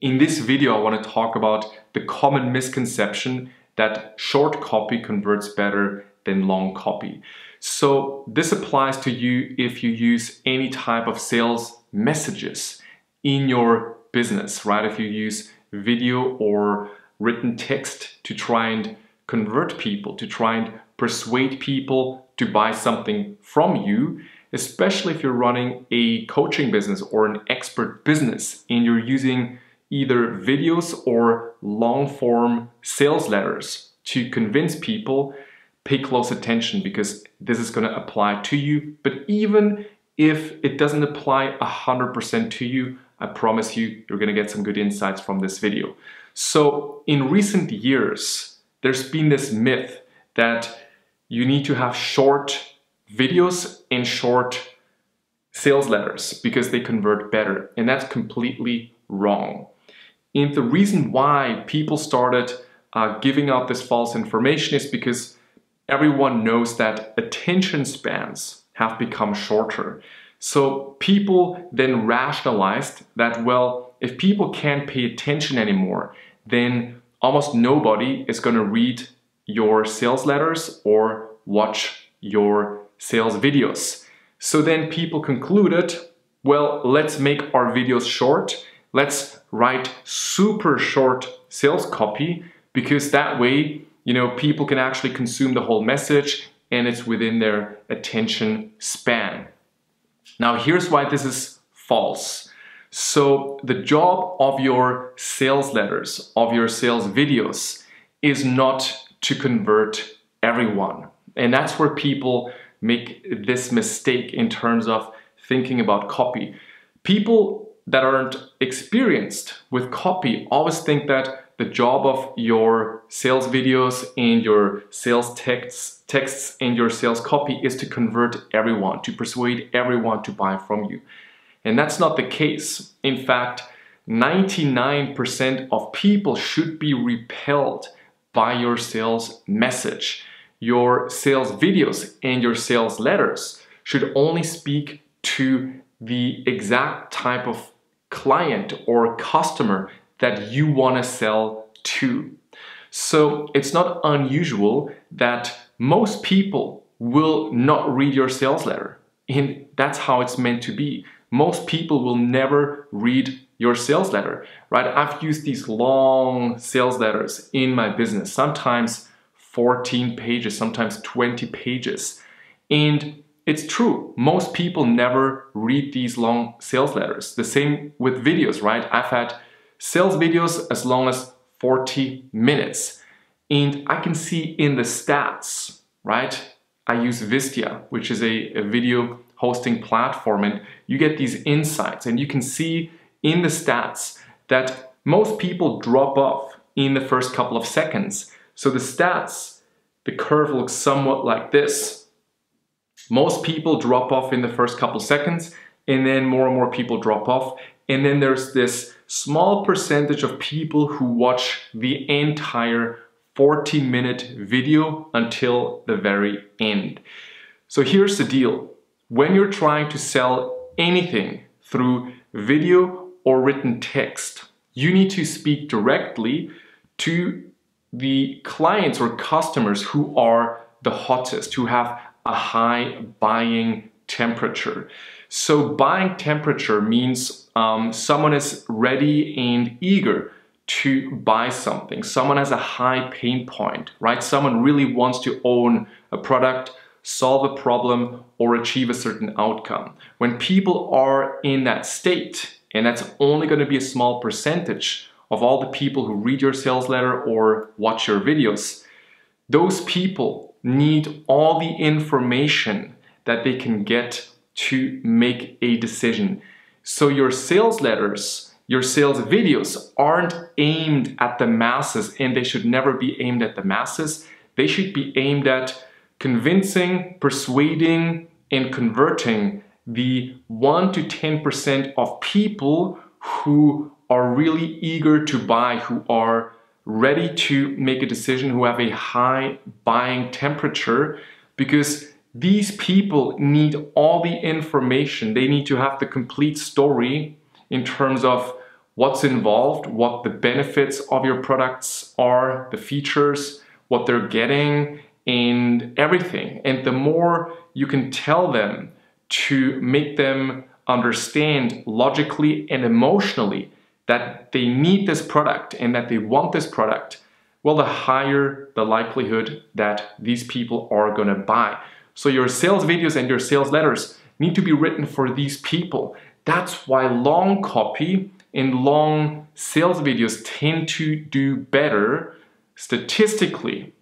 In this video, I want to talk about the common misconception that short copy converts better than long copy. So this applies to you if you use any type of sales messages in your business, right? If you use video or written text to try and convert people, to try and persuade people to buy something from you, especially if you're running a coaching business or an expert business and you're using either videos or long form sales letters to convince people pay close attention because this is going to apply to you. But even if it doesn't apply 100% to you I promise you you're going to get some good insights from this video. So in recent years there's been this myth that you need to have short videos and short sales letters because they convert better and that's completely wrong and the reason why people started uh, giving out this false information is because everyone knows that attention spans have become shorter. So people then rationalized that, well, if people can't pay attention anymore, then almost nobody is going to read your sales letters or watch your sales videos. So then people concluded, well, let's make our videos short let's write super short sales copy because that way, you know, people can actually consume the whole message and it's within their attention span. Now, here's why this is false. So, the job of your sales letters, of your sales videos, is not to convert everyone. And that's where people make this mistake in terms of thinking about copy. People that aren't experienced with copy always think that the job of your sales videos and your sales texts, texts and your sales copy is to convert everyone, to persuade everyone to buy from you. And that's not the case. In fact, 99% of people should be repelled by your sales message. Your sales videos and your sales letters should only speak to the exact type of client or customer that you want to sell to. So it's not unusual that most people will not read your sales letter. And that's how it's meant to be. Most people will never read your sales letter, right? I've used these long sales letters in my business, sometimes 14 pages, sometimes 20 pages. And it's true, most people never read these long sales letters. The same with videos, right? I've had sales videos as long as 40 minutes. And I can see in the stats, right? I use Wistia, which is a, a video hosting platform, and you get these insights, and you can see in the stats that most people drop off in the first couple of seconds. So the stats, the curve looks somewhat like this. Most people drop off in the first couple seconds and then more and more people drop off. And then there's this small percentage of people who watch the entire 40 minute video until the very end. So here's the deal. When you're trying to sell anything through video or written text, you need to speak directly to the clients or customers who are the hottest, who have a high buying temperature. So buying temperature means um, someone is ready and eager to buy something. Someone has a high pain point, right? Someone really wants to own a product, solve a problem, or achieve a certain outcome. When people are in that state, and that's only going to be a small percentage of all the people who read your sales letter or watch your videos, those people need all the information that they can get to make a decision. So your sales letters, your sales videos aren't aimed at the masses and they should never be aimed at the masses. They should be aimed at convincing, persuading, and converting the 1 to 10% of people who are really eager to buy, who are ready to make a decision who have a high buying temperature because these people need all the information. They need to have the complete story in terms of what's involved, what the benefits of your products are, the features, what they're getting, and everything. And the more you can tell them to make them understand logically and emotionally that they need this product and that they want this product, well, the higher the likelihood that these people are gonna buy. So your sales videos and your sales letters need to be written for these people. That's why long copy and long sales videos tend to do better statistically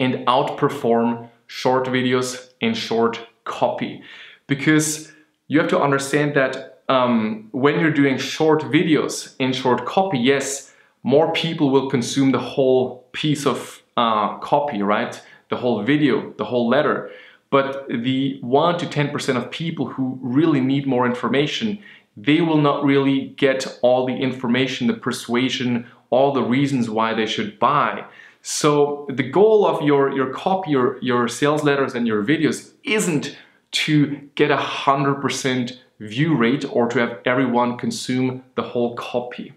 and outperform short videos and short copy. Because you have to understand that um, when you're doing short videos in short copy, yes, more people will consume the whole piece of uh, copy, right? The whole video, the whole letter. But the 1 to 10% of people who really need more information, they will not really get all the information, the persuasion, all the reasons why they should buy. So the goal of your, your copy, your, your sales letters and your videos isn't to get a 100% view rate or to have everyone consume the whole copy.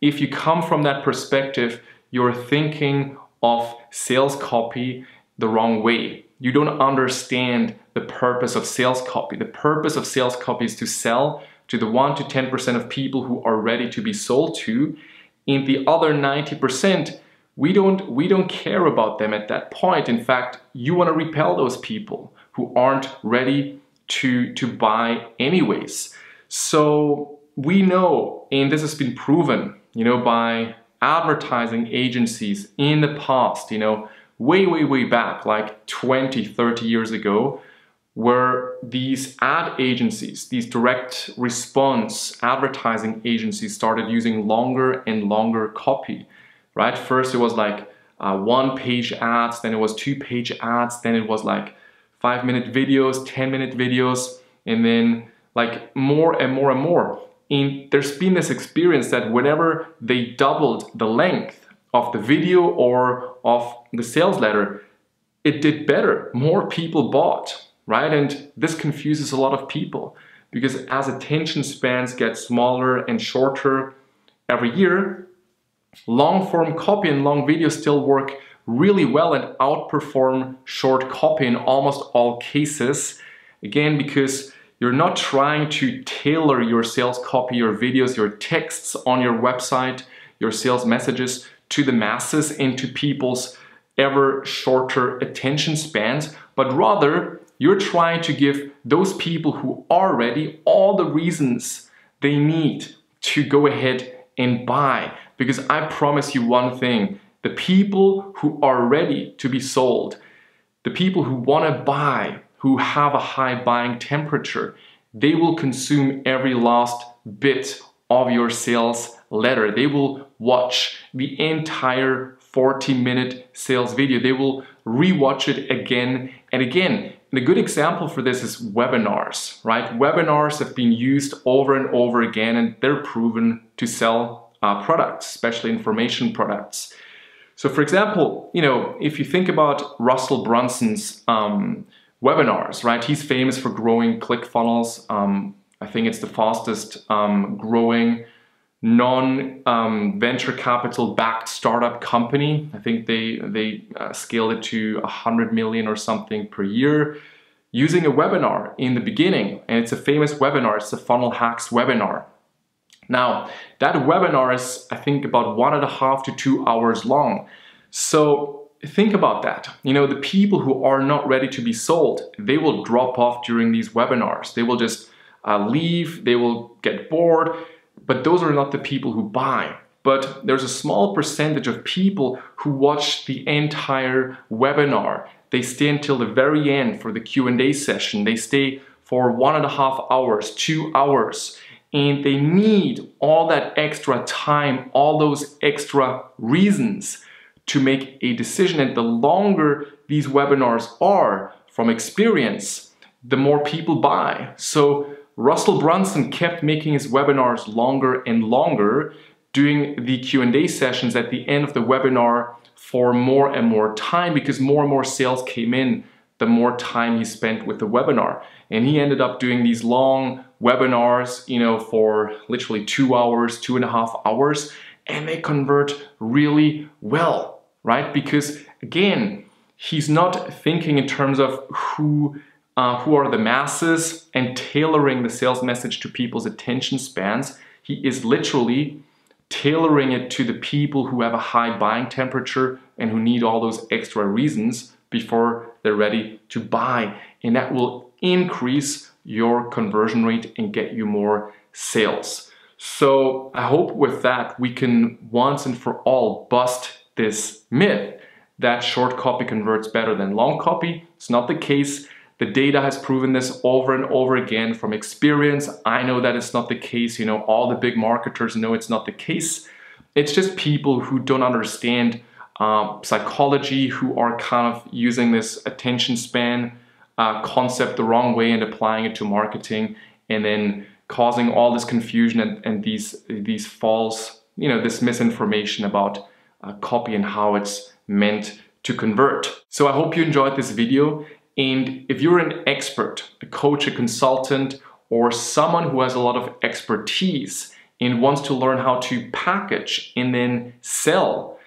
If you come from that perspective, you're thinking of sales copy the wrong way you don't understand the purpose of sales copy. The purpose of sales copy is to sell to the 1 to 10% of people who are ready to be sold to. In the other 90%, we don't, we don't care about them at that point. In fact, you want to repel those people who aren't ready to, to buy anyways. So we know, and this has been proven, you know, by advertising agencies in the past, you know, way, way, way back, like 20, 30 years ago, where these ad agencies, these direct response advertising agencies started using longer and longer copy, right? First it was like uh, one page ads, then it was two page ads, then it was like five minute videos, 10 minute videos, and then like more and more and more. And there's been this experience that whenever they doubled the length of the video or of the sales letter, it did better. More people bought, right? And this confuses a lot of people because as attention spans get smaller and shorter every year, long form copy and long video still work really well and outperform short copy in almost all cases. Again, because you're not trying to tailor your sales copy, your videos, your texts on your website, your sales messages to the masses and to people's ever shorter attention spans, but rather you're trying to give those people who are ready all the reasons they need to go ahead and buy. Because I promise you one thing, the people who are ready to be sold, the people who want to buy, who have a high buying temperature, they will consume every last bit of your sales letter. They will watch the entire 40 minute sales video. They will rewatch it again and again. And a good example for this is webinars, right? Webinars have been used over and over again and they're proven to sell uh, products, especially information products. So for example, you know, if you think about Russell Brunson's um, webinars, right? He's famous for growing ClickFunnels. Um, I think it's the fastest um, growing non-venture um, capital backed startup company. I think they, they uh, scaled it to 100 million or something per year using a webinar in the beginning. And it's a famous webinar, it's a funnel hacks webinar. Now, that webinar is, I think, about one and a half to two hours long. So think about that. You know, the people who are not ready to be sold, they will drop off during these webinars. They will just uh, leave, they will get bored, but those are not the people who buy. But there's a small percentage of people who watch the entire webinar. They stay until the very end for the Q&A session. They stay for one and a half hours, two hours, and they need all that extra time, all those extra reasons to make a decision. And the longer these webinars are from experience, the more people buy. So Russell Brunson kept making his webinars longer and longer, doing the Q&A sessions at the end of the webinar for more and more time because more and more sales came in the more time he spent with the webinar. And he ended up doing these long webinars, you know, for literally two hours, two and a half hours, and they convert really well, right? Because again, he's not thinking in terms of who uh, who are the masses and tailoring the sales message to people's attention spans. He is literally tailoring it to the people who have a high buying temperature and who need all those extra reasons before they're ready to buy. And that will increase your conversion rate and get you more sales. So I hope with that we can once and for all bust this myth that short copy converts better than long copy. It's not the case. The data has proven this over and over again from experience. I know that it's not the case. You know, all the big marketers know it's not the case. It's just people who don't understand uh, psychology, who are kind of using this attention span uh, concept the wrong way and applying it to marketing, and then causing all this confusion and, and these these false, you know, this misinformation about uh, copy and how it's meant to convert. So I hope you enjoyed this video. And if you're an expert, a coach, a consultant, or someone who has a lot of expertise and wants to learn how to package and then sell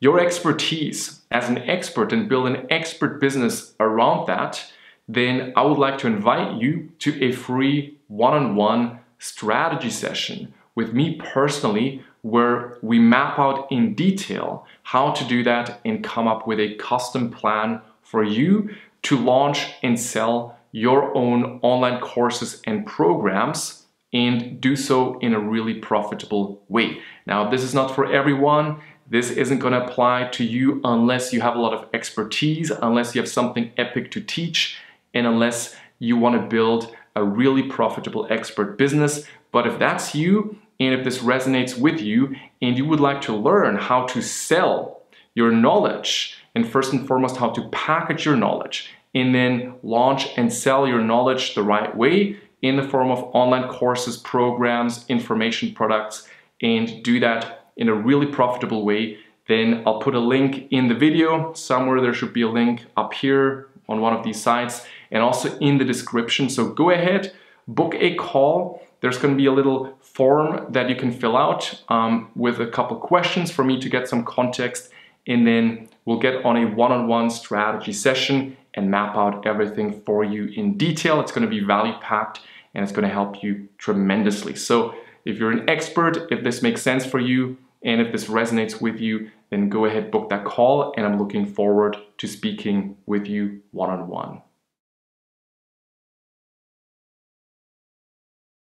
your expertise as an expert and build an expert business around that, then I would like to invite you to a free one-on-one strategy session with me personally where we map out in detail how to do that and come up with a custom plan for you to launch and sell your own online courses and programs and do so in a really profitable way. Now, this is not for everyone. This isn't going to apply to you unless you have a lot of expertise, unless you have something epic to teach, and unless you want to build a really profitable expert business. But if that's you, and if this resonates with you, and you would like to learn how to sell your knowledge, and first and foremost, how to package your knowledge and then launch and sell your knowledge the right way in the form of online courses, programs, information products, and do that in a really profitable way, then I'll put a link in the video. Somewhere there should be a link up here on one of these sites and also in the description. So go ahead, book a call. There's gonna be a little form that you can fill out um, with a couple questions for me to get some context and then we'll get on a one-on-one -on -one strategy session and map out everything for you in detail. It's gonna be value packed and it's gonna help you tremendously. So if you're an expert, if this makes sense for you, and if this resonates with you, then go ahead, book that call, and I'm looking forward to speaking with you one-on-one. -on -one.